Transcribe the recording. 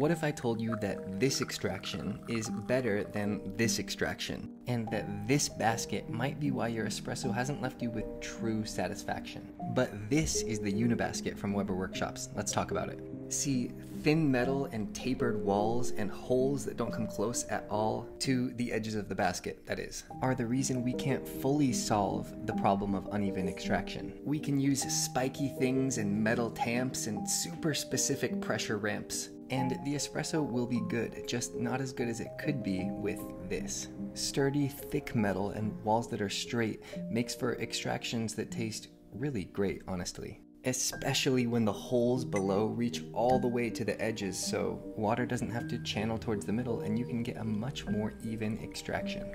What if I told you that this extraction is better than this extraction, and that this basket might be why your espresso hasn't left you with true satisfaction? But this is the Unibasket from Weber Workshops. Let's talk about it. See, thin metal and tapered walls and holes that don't come close at all to the edges of the basket, that is, are the reason we can't fully solve the problem of uneven extraction. We can use spiky things and metal tamps and super specific pressure ramps and the espresso will be good, just not as good as it could be with this. Sturdy, thick metal and walls that are straight makes for extractions that taste really great, honestly. Especially when the holes below reach all the way to the edges, so water doesn't have to channel towards the middle and you can get a much more even extraction.